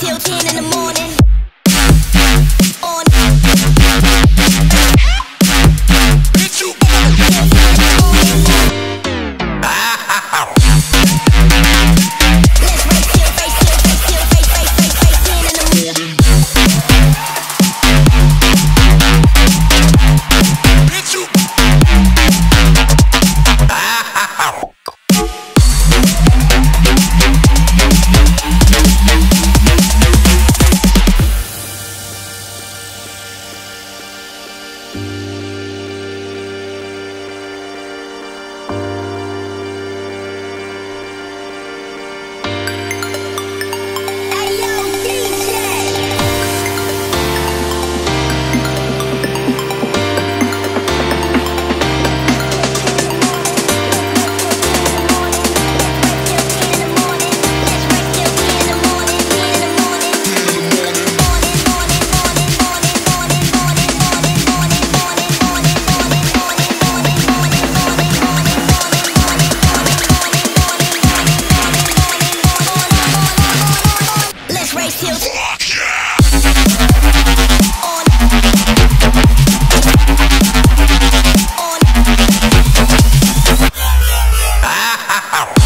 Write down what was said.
till 10 in the morning. Wow.